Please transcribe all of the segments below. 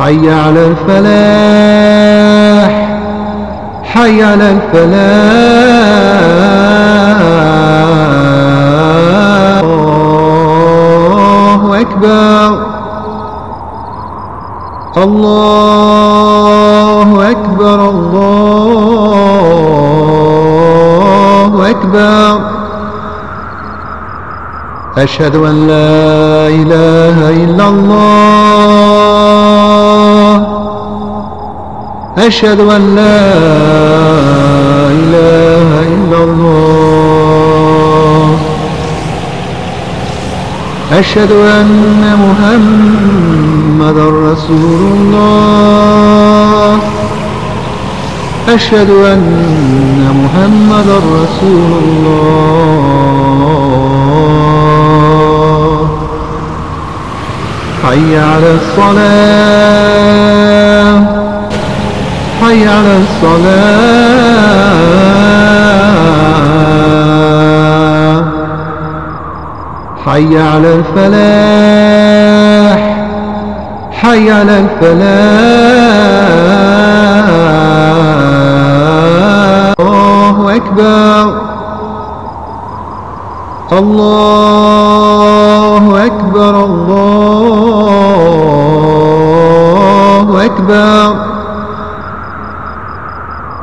حي على الفلاح حي على الفلاح. الله أكبر. الله أكبر الله أكبر. أشهد أن لا إله إلا الله. أشهد أن لا إله إلا الله. أشهد أن محمد رسول الله. أشهد أن محمد رسول الله. حي على الصلاة. حي على الصلاة. حي على الفلاح. حي على الفلاح. الله أكبر. الله أكبر. الله أكبر.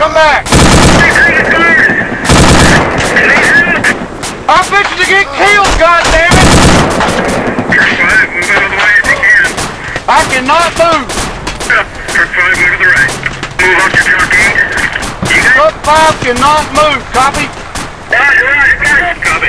Come back! I'm fixing to get killed, goddammit! I cannot move! Truck five, move to the right. Move five cannot move, copy? Right, right, right.